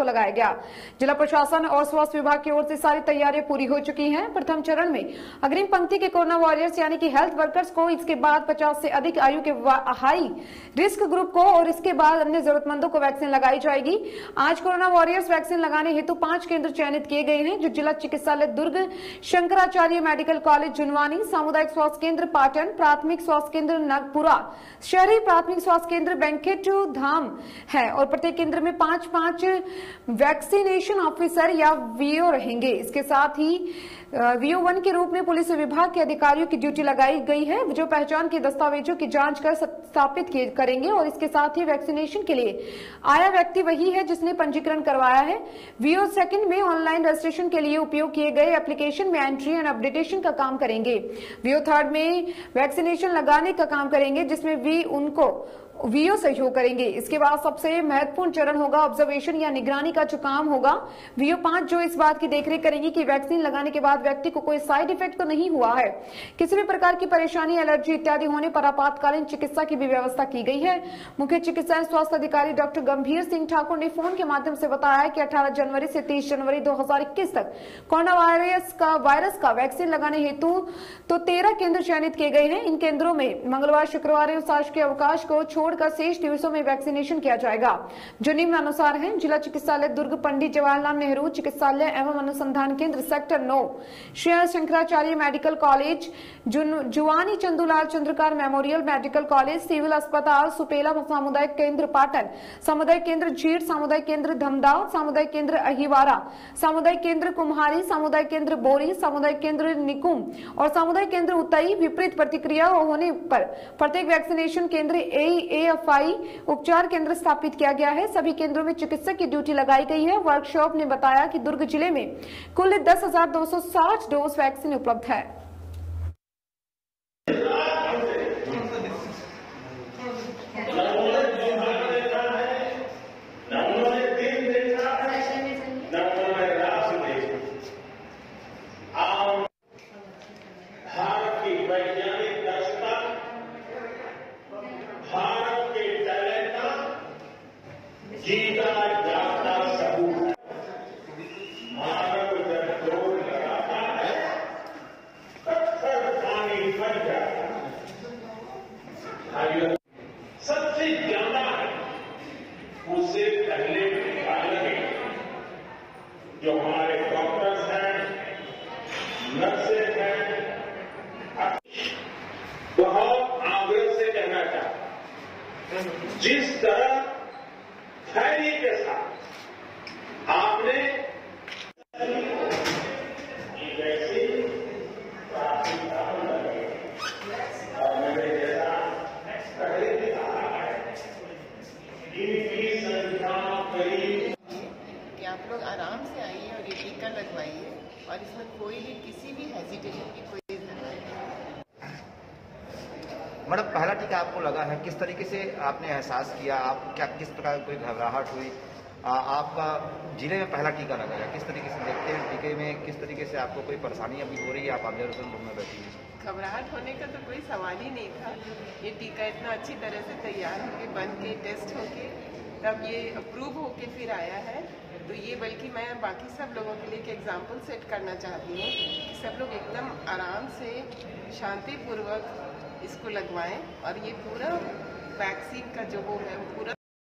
को लगाया गया। जिला प्रशासन और स्वास्थ्य विभाग की ओर से सारी तैयारियाँ पूरी हो चुकी हैं। प्रथम चरण में अग्रिम पंक्ति के कोरोना वॉरियर्स, यानी कि हेल्थ वर्कर्स को इसके बाद 50 से अधिक आयु के हाई रिस्क ग्रुप को और इसके बाद अन्य जरूरतमंदों को वैक्सीन लगाई जाएगी। आज कोरोना वॉरियर्स वैक्सीन लगाने हेतु पाँच केंद्र चयनित किए गए हैं, जो जिला चिकित्सालय दुर्ग, शंकराचार्य मेडिकल कॉलेज जुनवानी, सामुदायिक स्वास्थ्य केंद्र पाटन, प्राथमिक स्वास्थ्य केंद्र नागपुरा, शहरी प्राथमिक स्वास्थ्य केंद्र बैंकेट धाम है। और प्रत्येक केंद्र में पाँच पाँच वैक्सीनेशन ऑफिसर या वीओ रहेंगे। इसके साथ ही वीओ वन के रूप में पुलिस विभाग के अधिकारियों की ड्यूटी लगाई गई है, जो पहचान के दस्तावेजों की जाँच कर स्थापित करेंगे और इसके साथ ही वैक्सीनेशन के लिए आया व्यक्ति वही है जिसने पंजीकरण करवाया है। वीओ सेकंड में ऑनलाइन रजिस्ट्रेशन के लिए उपयोग किए गए एप्लीकेशन में एंट्री एंड अपडेटेशन का काम करेंगे। वीओ थर्ड में वैक्सीनेशन लगाने का काम करेंगे, जिसमें वी उनको वीओ सहयोग करेंगे। इसके बाद सबसे महत्वपूर्ण चरण होगा ऑब्जर्वेशन या निगरानी का जो काम होगा। वीओ पाँच जो इस बात की देखरेख करेंगे कि वैक्सीन लगाने के बाद व्यक्ति को कोई साइड इफ़ेक्ट तो नहीं हुआ है? किसी भी प्रकार की परेशानी, एलर्जी इत्यादि होने पर आपातकालीन चिकित्सा की भी व्यवस्था की गई है। मुख्य चिकित्सा एवं स्वास्थ्य अधिकारी डॉक्टर गंभीर सिंह ठाकुर ने फ़ोन के माध्यम से बताया कि अठारह जनवरी से तीस जनवरी दो तक कोरोना वायरस का वायरस का वैक्सीन लगाने हेतु तो तेरह केंद्र चयनित किए गए हैं। इन केंद्रों में मंगलवार, शुक्रवार एवं शासकीय अवकाश को छोड़कर शेष दिवसों में वैक्सीनेशन किया जाएगा। जो निम्न अनुसार है, जिला चिकित्सालय दुर्ग, पंडित जवाहरलाल नेहरू चिकित्सालय एवं अनुसंधान केंद्र, सेक्टर नौ। Shri Shankaracharya medical college Junwani Chandulal Chandrakar memorial medical college, civil अस्पताल, सुपेला सामुदायिक केंद्र पाटन, सामुदायिक केंद्र झीट सामुदायिक केंद्र धमदाव, सामुदायिक केंद्र अहिवारा, सामुदायिक केंद्र कुम्हारी, सामुदायिक केंद्र बोरी, सामुदायिक केंद्र निकुम और सामुदायिक केंद्र उतई विपरीत प्रतिक्रिया होने पर प्रत्येक वैक्सीनेशन केंद्र एएफआई उपचार केंद्र स्थापित किया गया है। सभी केंद्रों में चिकित्सक की ड्यूटी लगाई गई है। वर्कशॉप ने बताया कि दुर्ग ज़िले में कुल दस डोज वैक्सीन उपलब्ध है। जीता जाता सबूत मानव जब ज़ोर लगाता है पत्थर पानी बन जाता है सबसे ज़्यादा है उससे पहले लगे जो हमारे डॉक्टर्स हैं नर्सेज हैं, बहुत आग्रह से कहना चाहता जिस तरह धैर्य के साथ आपने वैक्सीन प्राथमिकता लगे और मैंने जैसा पहले भी कहा है इनकी संख्या करीब कि आप लोग आराम से आइए और ये टीका लगवाइए और इसमें कोई भी किसी भी हेजिटेशन की कोई ज़रूरत नहीं मैडम पहला टीका आपको लगा है किस तरीके से आपने एहसास किया? आप क्या किस प्रकार कोई घबराहट हुई? आ, आपका ज़िले में पहला टीका लगा है किस तरीके से देखते हैं? टीके में किस तरीके से आपको कोई परेशानी अभी हो रही है? आप ऑब्जर्वेशन रूम में बैठी हैं। घबराहट होने का तो कोई सवाल ही नहीं था। ये टीका इतना अच्छी तरह से तैयार होके बन के टेस्ट होके तब ये अप्रूव होके फिर आया है। तो ये बल्कि मैं बाकी सब लोगों के लिए एक एग्ज़ाम्पल सेट करना चाहती हूँ कि सब लोग एकदम आराम से शांतिपूर्वक इसको लगवाएँ और ये पूरा वैक्सीन का जो वो है, वो पूरा